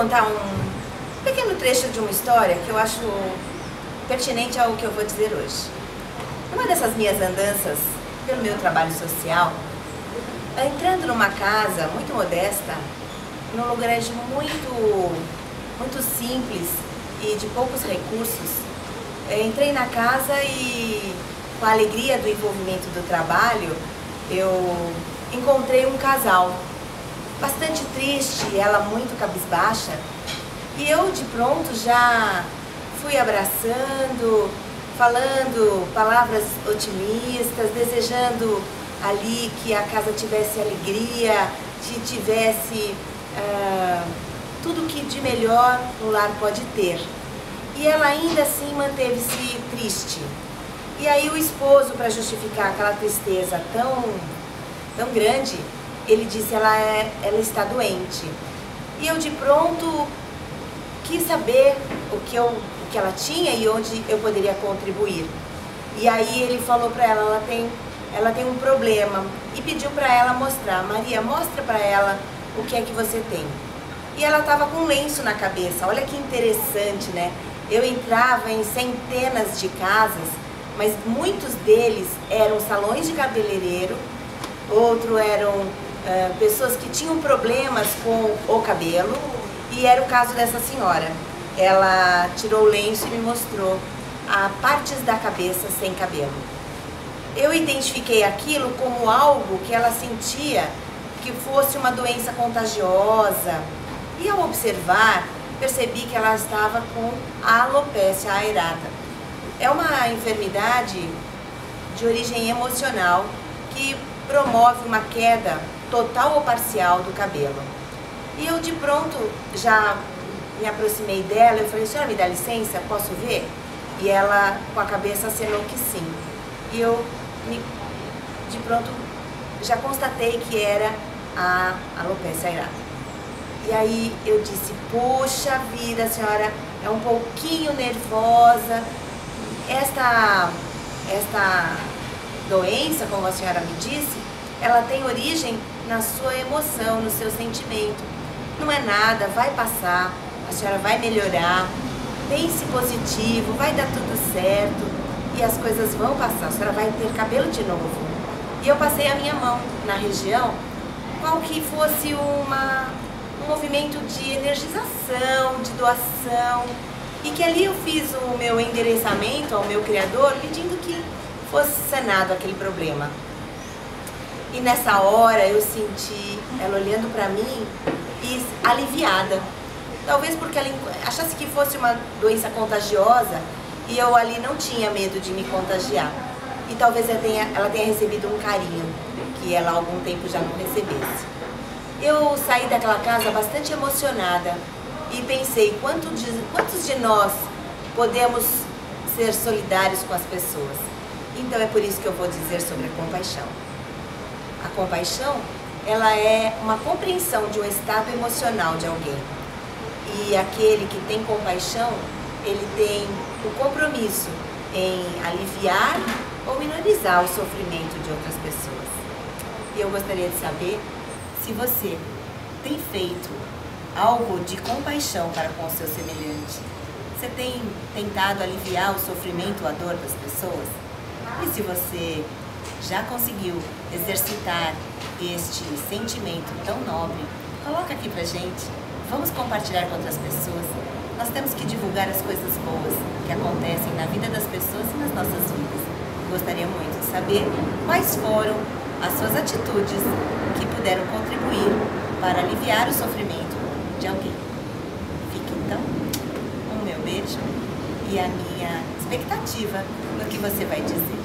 contar um pequeno trecho de uma história que eu acho pertinente ao que eu vou dizer hoje. Numa dessas minhas andanças pelo meu trabalho social, entrando numa casa muito modesta, num lugar muito, muito simples e de poucos recursos, entrei na casa e, com a alegria do envolvimento do trabalho, eu encontrei um casal bastante triste, ela muito cabisbaixa, e eu de pronto já fui abraçando, falando palavras otimistas, desejando ali que a casa tivesse alegria, que tivesse uh, tudo que de melhor o lar pode ter. E ela ainda assim manteve-se triste. E aí o esposo, para justificar aquela tristeza tão, tão grande, ele disse ela é, ela está doente. E eu de pronto quis saber o que, eu, o que ela tinha e onde eu poderia contribuir. E aí ele falou para ela, ela tem, ela tem um problema e pediu para ela mostrar. Maria, mostra para ela o que é que você tem. E ela estava com um lenço na cabeça. Olha que interessante, né? Eu entrava em centenas de casas, mas muitos deles eram salões de cabeleireiro, outro eram uh, pessoas que tinham problemas com o cabelo, e era o caso dessa senhora. Ela tirou o lenço e me mostrou a partes da cabeça sem cabelo. Eu identifiquei aquilo como algo que ela sentia que fosse uma doença contagiosa. E ao observar, percebi que ela estava com a alopécia aerata. É uma enfermidade de origem emocional que promove uma queda total ou parcial do cabelo. E eu de pronto já me aproximei dela, eu falei, senhora me dá licença, posso ver? E ela com a cabeça acenou que sim. E eu me, de pronto já constatei que era a alopecia aerata. E aí eu disse, puxa vida, a senhora é um pouquinho nervosa. Esta, esta doença, como a senhora me disse, ela tem origem na sua emoção, no seu sentimento. Não é nada, vai passar, a senhora vai melhorar, pense positivo, vai dar tudo certo e as coisas vão passar, a senhora vai ter cabelo de novo. E eu passei a minha mão na região, qual que fosse uma, um movimento de energização, de doação, e que ali eu fiz o meu endereçamento ao meu Criador pedindo que fosse sanado aquele problema. E nessa hora eu senti ela olhando para mim e aliviada. Talvez porque ela achasse que fosse uma doença contagiosa e eu ali não tinha medo de me contagiar. E talvez ela tenha, ela tenha recebido um carinho que ela há algum tempo já não recebesse. Eu saí daquela casa bastante emocionada e pensei quanto de, quantos de nós podemos ser solidários com as pessoas. Então é por isso que eu vou dizer sobre a compaixão. A compaixão, ela é uma compreensão de um estado emocional de alguém. E aquele que tem compaixão, ele tem o compromisso em aliviar ou minorizar o sofrimento de outras pessoas. E eu gostaria de saber se você tem feito algo de compaixão para com o seu semelhante. Você tem tentado aliviar o sofrimento ou a dor das pessoas? E se você já conseguiu exercitar este sentimento tão nobre, coloca aqui pra gente. Vamos compartilhar com outras pessoas. Nós temos que divulgar as coisas boas que acontecem na vida das pessoas e nas nossas vidas. Gostaria muito de saber quais foram as suas atitudes que puderam contribuir para aliviar o sofrimento de alguém. Fique então o meu beijo e a minha expectativa no que você vai dizer.